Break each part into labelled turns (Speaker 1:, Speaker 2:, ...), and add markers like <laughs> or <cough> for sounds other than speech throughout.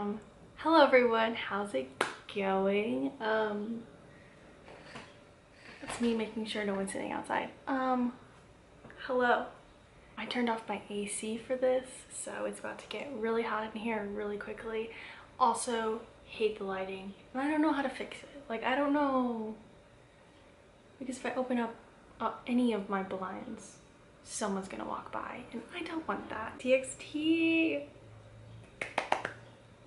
Speaker 1: Um, hello everyone, how's it going? Um, it's me making sure no one's sitting outside. Um, hello. I turned off my AC for this, so it's about to get really hot in here really quickly. Also, hate the lighting, and I don't know how to fix it. Like, I don't know, because if I open up uh, any of my blinds, someone's gonna walk by, and I don't want that. TXT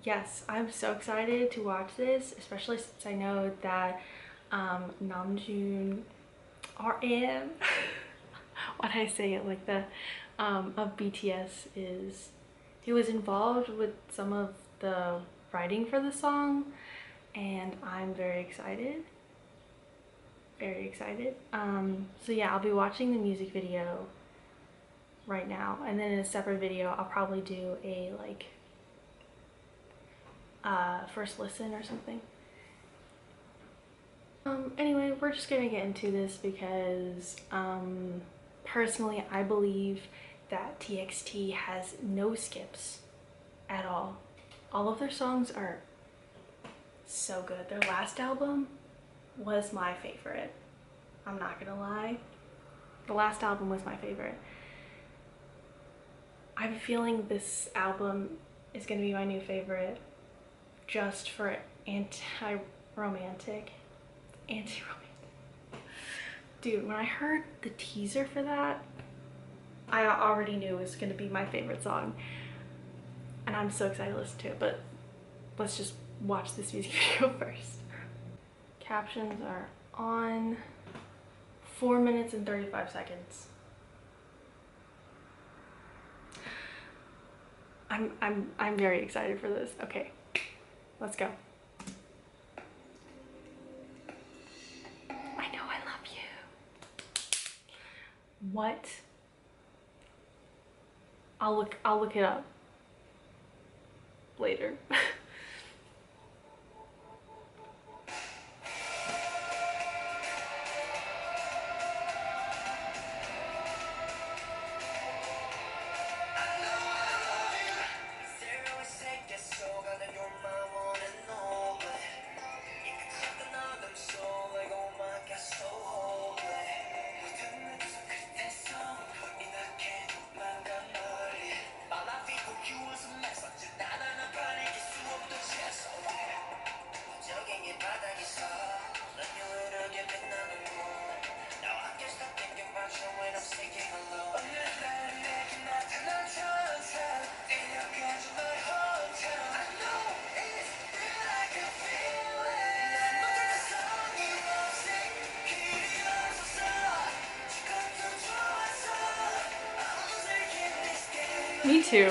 Speaker 1: yes, I'm so excited to watch this, especially since I know that um, Namjoon RM, did <laughs> I say it like that, um, of BTS is, he was involved with some of the writing for the song and I'm very excited. Very excited. Um, so yeah, I'll be watching the music video right now and then in a separate video I'll probably do a like uh, first listen or something. Um, anyway, we're just gonna get into this because um, personally I believe that TXT has no skips at all. All of their songs are so good. Their last album was my favorite. I'm not gonna lie. The last album was my favorite. I have a feeling this album is gonna be my new favorite just for anti-romantic. Anti-romantic. Dude, when I heard the teaser for that, I already knew it was gonna be my favorite song. And I'm so excited to listen to it, but let's just watch this music <laughs> video first. Captions are on 4 minutes and 35 seconds. I'm, I'm, I'm very excited for this. Okay. Let's go. I know I love you. What? I'll look I'll look it up later. <laughs> Too.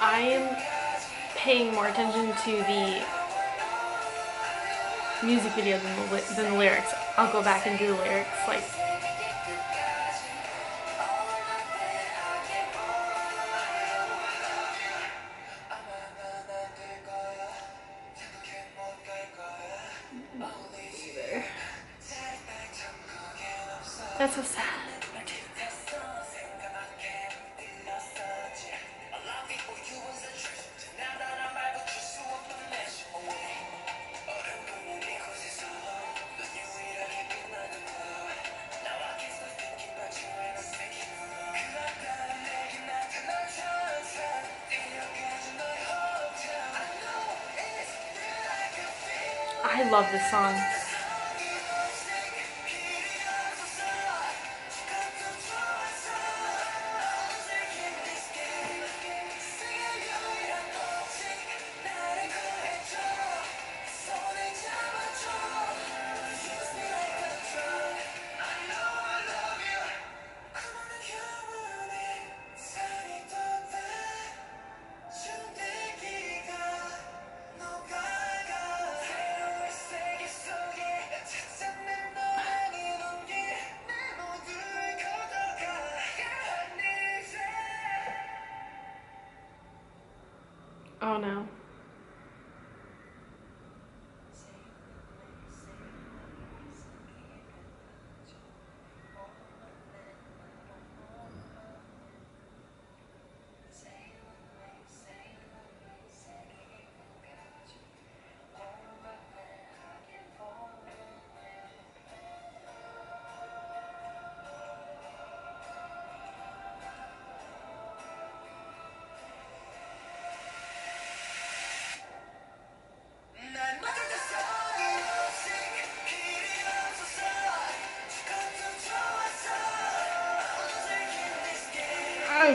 Speaker 1: I am paying more attention to the music video than the, than the lyrics. I'll go back and do the lyrics like That's so sad. I love this song.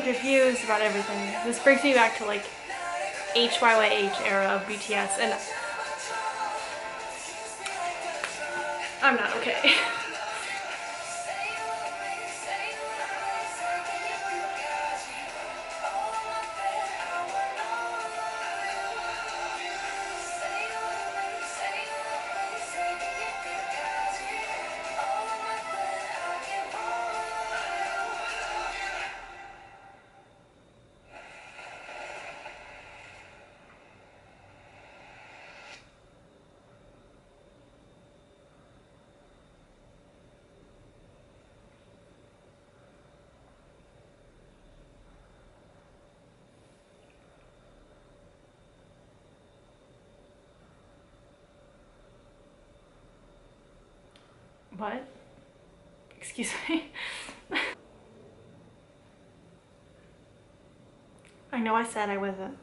Speaker 2: Confused about everything. This brings me back to like HYYH era of BTS and I'm not okay. <laughs> What? Excuse me. I know I said I wasn't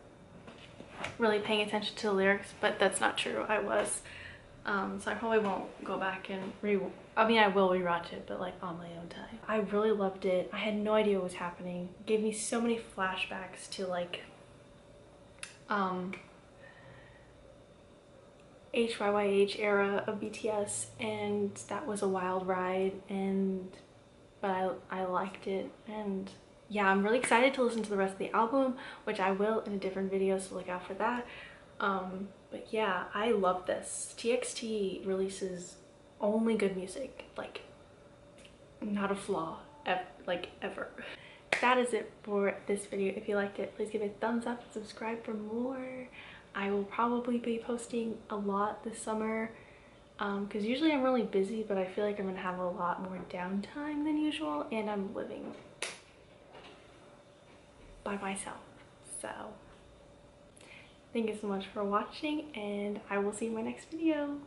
Speaker 2: really paying attention to the lyrics, but that's not true. I was. Um, so I probably won't go back and re- I mean, I will rewatch it, but like on my own time. I really loved it. I had no idea what was happening. It gave me so many flashbacks to like, um, HYYH era of BTS and that was a wild ride and but I, I liked it and yeah I'm really excited to listen to the rest of the album which I will in a different video so look out for that. Um, but yeah I love this. TXT releases only good music like not a flaw like ever. That is it for this video. If you liked it please give it a thumbs up subscribe for more I will probably be posting a lot this summer because um, usually I'm really busy but I feel like I'm gonna have a lot more downtime than usual and I'm living by myself so thank you so much for watching and I will see you in my next video